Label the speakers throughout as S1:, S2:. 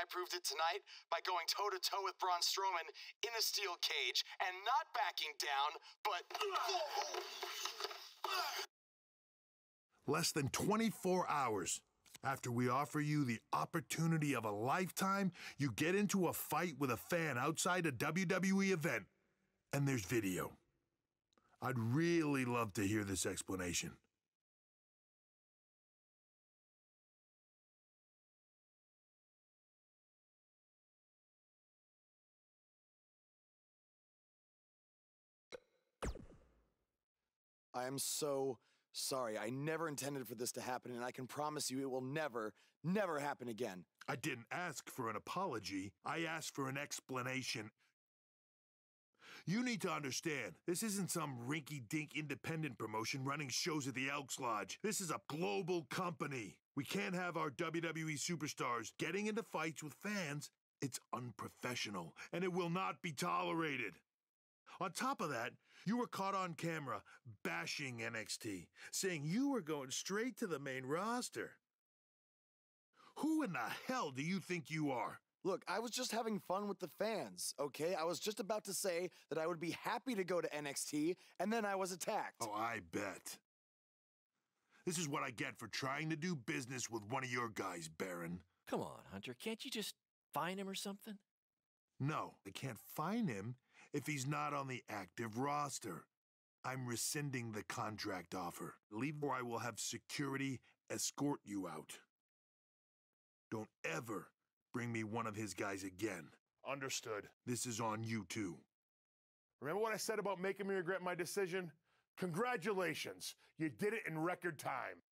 S1: I proved it tonight by going toe to toe with Braun Strowman in a steel cage and not backing down, but.
S2: Less than 24 hours after we offer you the opportunity of a lifetime, you get into a fight with a fan outside a WWE event, and there's video. I'd really love to hear this explanation.
S1: I am so sorry. I never intended for this to happen, and I can promise you it will never, never happen again.
S2: I didn't ask for an apology, I asked for an explanation. You need to understand, this isn't some rinky dink independent promotion running shows at the Elks Lodge. This is a global company. We can't have our WWE superstars getting into fights with fans. It's unprofessional, and it will not be tolerated. On top of that, you were caught on camera bashing NXT, saying you were going straight to the main roster. Who in the hell do you think you are?
S1: Look, I was just having fun with the fans, okay? I was just about to say that I would be happy to go to NXT, and then I was attacked.
S2: Oh, I bet. This is what I get for trying to do business with one of your guys, Baron.
S3: Come on, Hunter. Can't you just find him or something?
S2: No, I can't find him if he's not on the active roster. I'm rescinding the contract offer. Leave or I will have security escort you out. Don't ever bring me one of his guys again.
S4: Understood.
S2: This is on you too.
S4: Remember what I said about making me regret my decision? Congratulations. You did it in record time.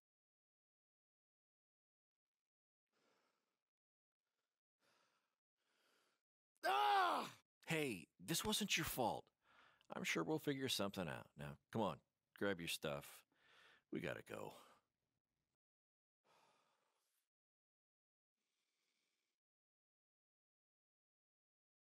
S3: This wasn't your fault. I'm sure we'll figure something out. Now, come on, grab your stuff. We gotta go.